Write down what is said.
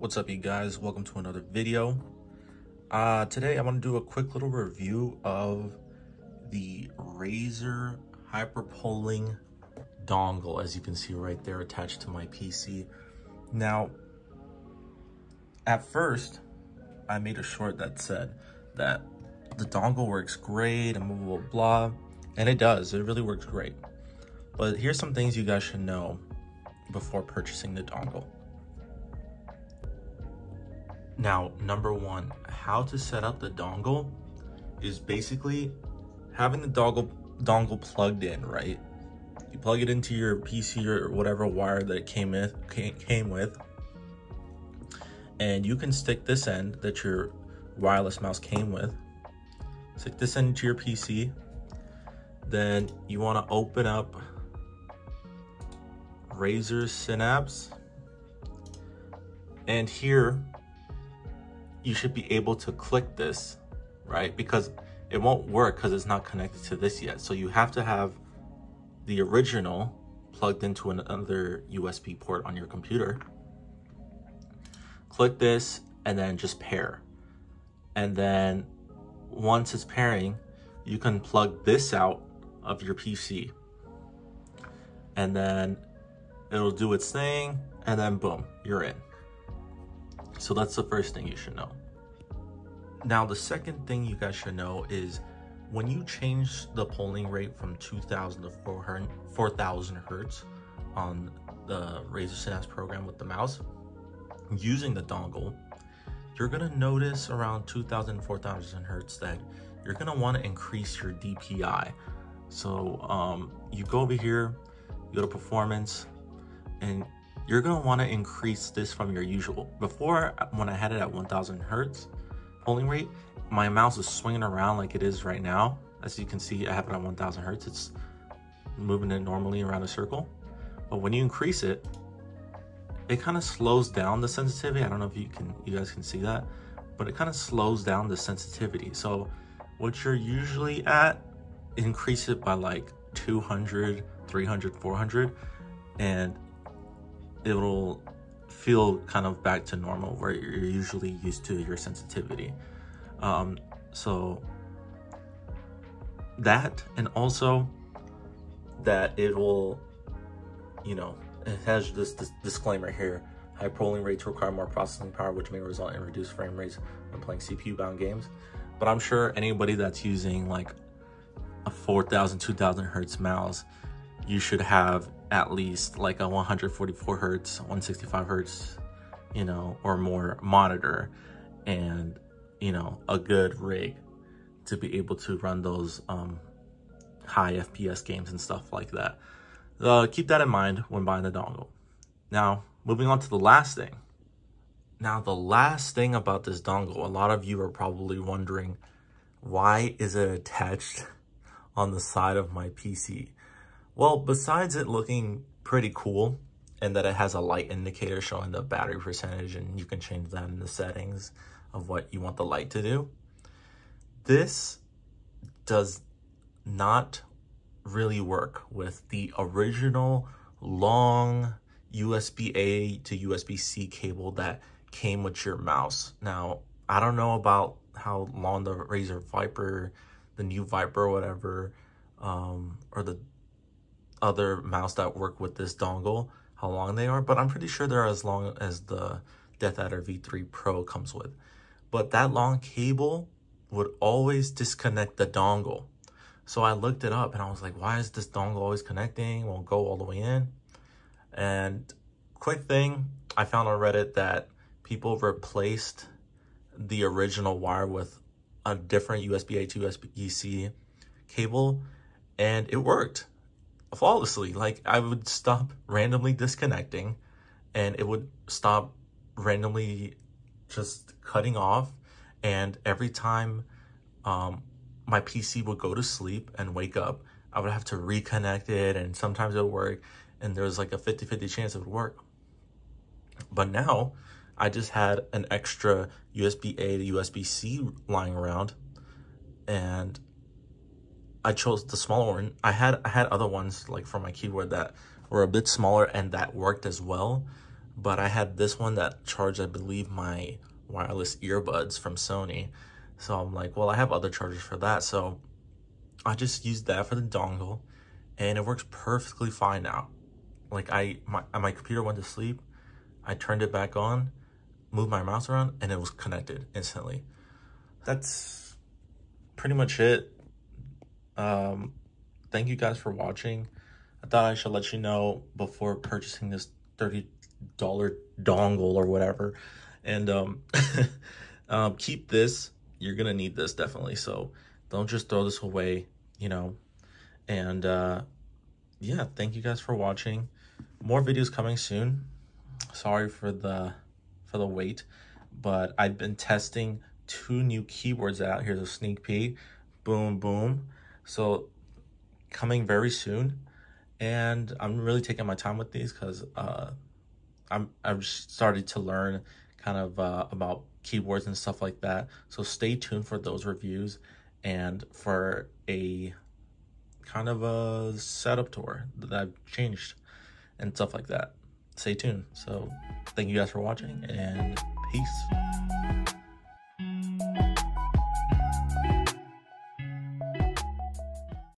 What's up you guys? Welcome to another video. Uh, today I want to do a quick little review of the Razer Hyperpolling dongle as you can see right there attached to my PC. Now, at first, I made a short that said that the dongle works great and blah, blah, blah. And it does, it really works great. But here's some things you guys should know before purchasing the dongle. Now, number one, how to set up the dongle is basically having the dongle dongle plugged in, right? You plug it into your PC or whatever wire that it came with, came with, and you can stick this end that your wireless mouse came with, stick this end to your PC. Then you want to open up Razer Synapse, and here you should be able to click this, right? Because it won't work because it's not connected to this yet. So you have to have the original plugged into another USB port on your computer. Click this and then just pair. And then once it's pairing, you can plug this out of your PC. And then it'll do its thing and then boom, you're in. So that's the first thing you should know. Now, the second thing you guys should know is when you change the polling rate from 2000 to 4000 hertz on the Razer Synapse program with the mouse, using the dongle, you're gonna notice around 2000, 4000 hertz that you're gonna wanna increase your DPI. So um, you go over here, you go to performance, and you're gonna wanna increase this from your usual. Before, when I had it at 1000 Hertz polling rate, my mouse is swinging around like it is right now. As you can see, I have it at 1000 Hertz. It's moving it normally around a circle. But when you increase it, it kind of slows down the sensitivity. I don't know if you can, you guys can see that, but it kind of slows down the sensitivity. So what you're usually at, increase it by like 200, 300, 400, and it'll feel kind of back to normal where you're usually used to your sensitivity. Um, so that, and also that it will, you know, it has this, this disclaimer here. High polling rates require more processing power, which may result in reduced frame rates when playing CPU-bound games. But I'm sure anybody that's using like a 4,000, 2,000 hertz mouse, you should have at least like a 144 hertz 165 hertz you know or more monitor and you know a good rig to be able to run those um, high fps games and stuff like that. Uh, keep that in mind when buying the dongle. Now moving on to the last thing. Now the last thing about this dongle a lot of you are probably wondering why is it attached on the side of my pc well, besides it looking pretty cool and that it has a light indicator showing the battery percentage and you can change that in the settings of what you want the light to do, this does not really work with the original long USB-A to USB-C cable that came with your mouse. Now, I don't know about how long the Razer Viper, the new Viper whatever, um, or the other mouse that work with this dongle, how long they are, but I'm pretty sure they're as long as the DeathAdder V3 Pro comes with. But that long cable would always disconnect the dongle. So I looked it up and I was like, why is this dongle always connecting? Won't go all the way in. And quick thing, I found on Reddit that people replaced the original wire with a different USB-A to USB-C cable and it worked flawlessly. Like I would stop randomly disconnecting and it would stop randomly just cutting off. And every time um, my PC would go to sleep and wake up, I would have to reconnect it and sometimes it would work and there was like a 50-50 chance it would work. But now I just had an extra USB-A to USB-C lying around and I chose the smaller one. I had I had other ones like for my keyboard that were a bit smaller and that worked as well. but I had this one that charged, I believe, my wireless earbuds from Sony. So I'm like, well, I have other chargers for that. So I just used that for the dongle and it works perfectly fine now. Like I, my, my computer went to sleep. I turned it back on, moved my mouse around and it was connected instantly. That's pretty much it. Um, thank you guys for watching. I thought I should let you know before purchasing this $30 dongle or whatever. And um, um, keep this. You're going to need this definitely. So don't just throw this away, you know. And uh, yeah, thank you guys for watching. More videos coming soon. Sorry for the for the wait, but I've been testing two new keyboards out. Here's a sneak peek. Boom, boom. So coming very soon. And I'm really taking my time with these because uh, I'm I've started to learn kind of uh, about keyboards and stuff like that. So stay tuned for those reviews and for a kind of a setup tour that I've changed and stuff like that. Stay tuned. So thank you guys for watching and peace.